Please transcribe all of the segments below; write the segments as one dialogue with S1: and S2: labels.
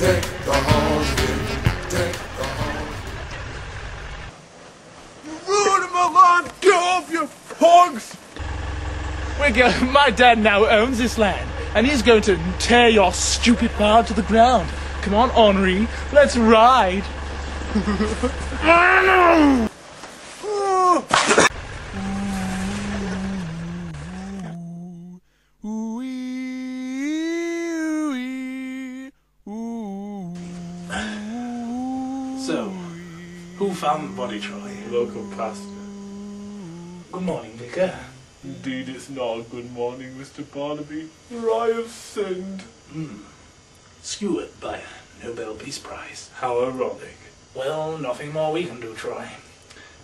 S1: Deck the halls with, deck the halls.
S2: Ruin my land! Get off, you hogs!
S3: We're go- my dad now owns this land, and he's going to tear your stupid farm to the ground. Come on, Henri, let's ride. So, who found the body, Troy?
S2: Local pastor.
S3: Good morning, Vicar.
S2: Indeed, it's not a good morning, Mr. Barnaby, for I have sinned.
S3: Skewered by a Nobel Peace Prize.
S2: How ironic.
S3: Well, nothing more we can do, Troy.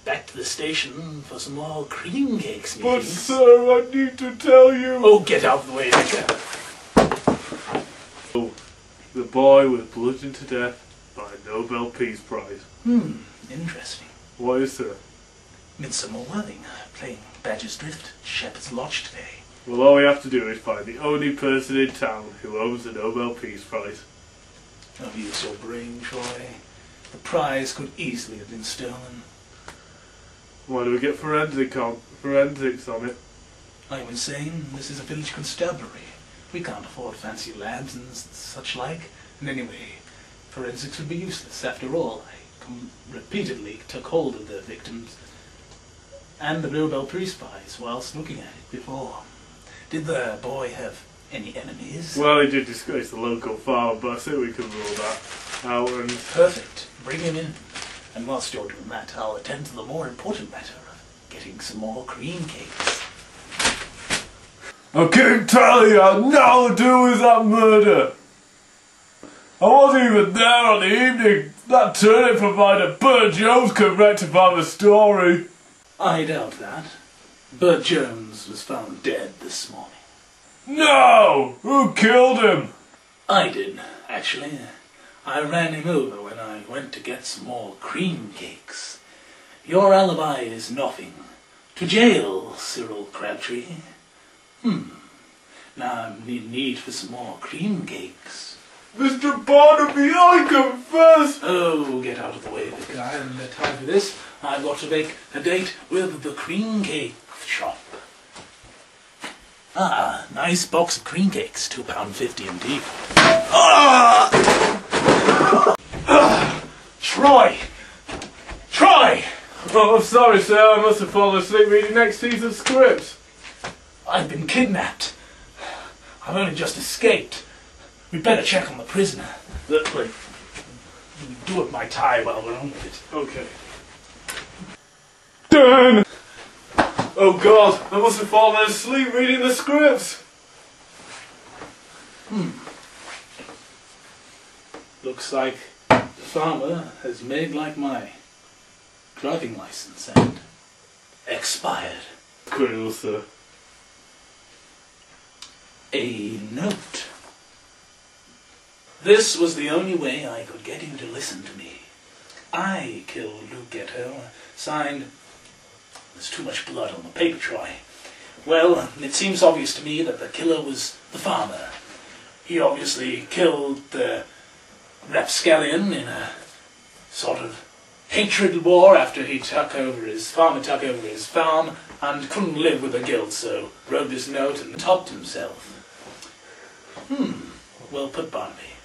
S3: Back to the station for some more cream cakes,
S2: But, sir, I need to tell you.
S3: Oh, get out of the way, Vicar.
S2: Oh, the boy was bludgeoned to death Nobel Peace Prize.
S3: Hmm, interesting.
S2: Why is there?
S3: Midsomer Worthing, playing Badger's Drift, Shepherd's Lodge today.
S2: Well, all we have to do is find the only person in town who owns the Nobel Peace Prize.
S3: Oh, use your brain, Troy. The prize could easily have been stolen.
S2: Why do we get forensic on, forensics on it?
S3: Are you insane? This is a village constabulary. We can't afford fancy labs and such like. And anyway, forensics would be useless. After all, I com- repeatedly took hold of the victims and the Nobel Peace Prize whilst looking at it before. Did the boy have any enemies?
S2: Well, he did disgrace the local farm, but I think we can rule that out and...
S3: Perfect. Bring him in. And whilst you're doing that, I'll attend to the more important matter of getting some more cream cakes.
S2: I keep telling you, I had nothing to do with that murder. I wasn't even there on the evening. That turnip provider, Bert Jones, could rectify the story.
S3: I doubt that. Bert Jones was found dead this morning.
S2: No! Who killed him?
S3: I did, actually. I ran him over when I went to get some more cream cakes. Your alibi is nothing. To jail, Cyril Crabtree. Hmm. Now I'm in need for some more cream cakes.
S2: Mr. Barnaby, I confess!
S3: Oh, get out of the way, Vic. I haven't got time for this. I've got to make a date with the cream cake shop. Ah, nice box of cream cakes, two pound fifty indeed. Ah! Ah! Troy! Troy!
S2: Oh, I'm sorry, sir. I must have fallen asleep reading next season's script.
S3: I've been kidnapped. I've only just escaped. We'd better check on the prisoner. Look, wait. Do up my tie while we're on with it.
S2: Okay. Dan! Oh god, I must have fallen asleep reading the scripts. Hmm.
S3: Looks like the farmer has made like my driving license and expired.
S2: Criminal, sir.
S3: A note. This was the only way I could get him to listen to me. I killed Luke Ghetto. Signed, there's too much blood on the paper, Troy. Well, it seems obvious to me that the killer was the farmer. He obviously killed the rapscallion in a sort of hatred war after he took over his farmer took over his farm and couldn't live with the guilt, so wrote this note and topped himself. Hmm, well put, Barnaby.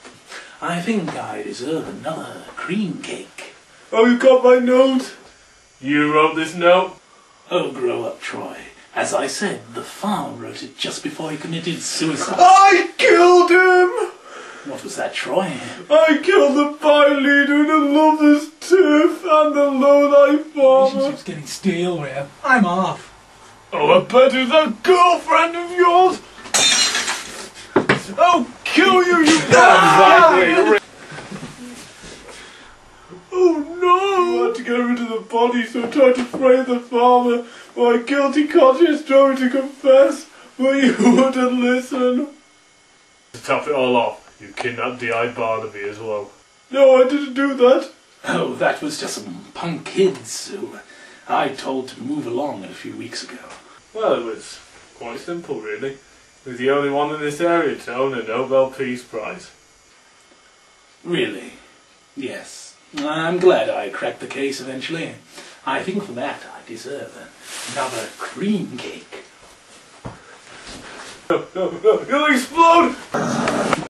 S3: I think I deserve another cream cake.
S2: Oh, you got my note? You wrote this note?
S3: Oh, grow up, Troy. As I said, the farmer wrote it just before he committed suicide.
S2: I killed him!
S3: What was that, Troy?
S2: I killed the pie leader, the loveless tiff, and the low-life farmer.
S3: Relationship's getting stale, Reb. I'm off.
S2: Oh, I bet it's a girlfriend of yours! I'll kill you, you Exactly. Oh no! I had to get rid of the body, so I tried to frame the farmer. My guilty conscience drove me to confess, but you wouldn't listen. To top it all off, you kidnapped D.I. Barnaby as well. No, I didn't do that.
S3: Oh, that was just some punk kids who I told to move along a few weeks ago.
S2: Well, it was quite simple, really. Was the only one in this area to own a Nobel Peace Prize.
S3: Really? Yes. I'm glad I cracked the case eventually. I think for that I deserve another cream cake.
S2: No, no, no, you'll explode!